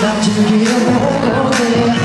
난 즐기려 보거든 그대에게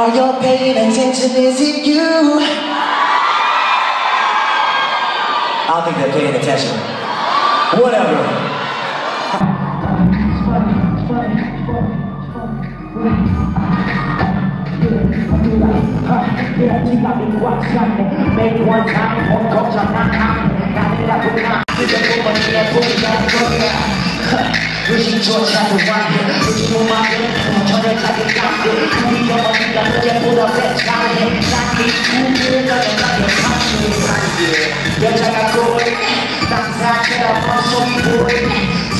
Are you paying attention? Is it you? I don't think they're paying attention. Whatever. Make one time, one culture. I think I Get pulled up that child and shot me two years of the fucking punch me inside here. Bitch, I got good. That's how I get up, I'm so bored.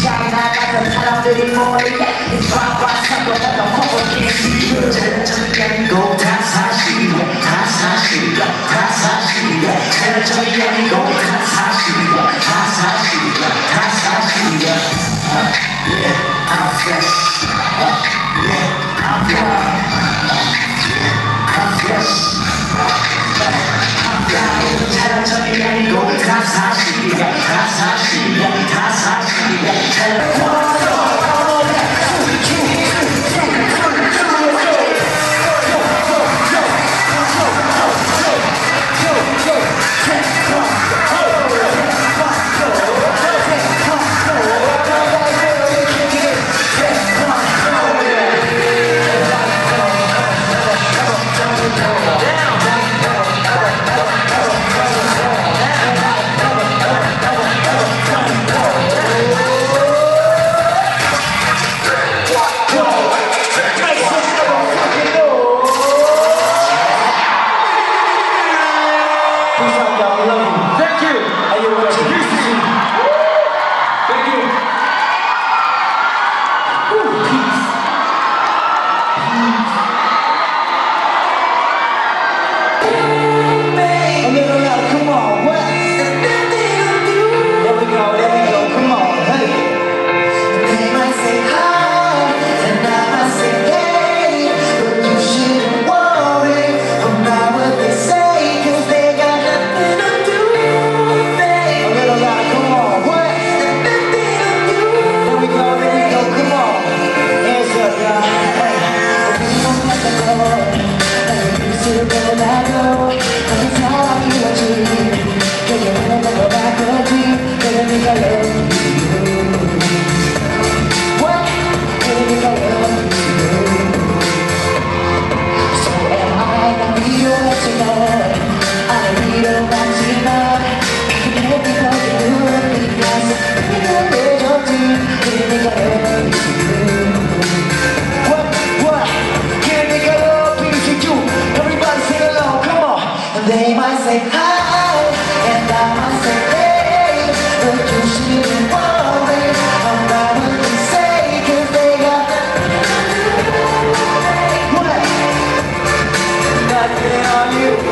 Shot I got the time of the morning. It's five by seven, but the fucker can't see you. Tell to me, let me go. That's how she, that's how she, that's how she, tell to me, let me go. That's how Thank you. Are you watching? amigo.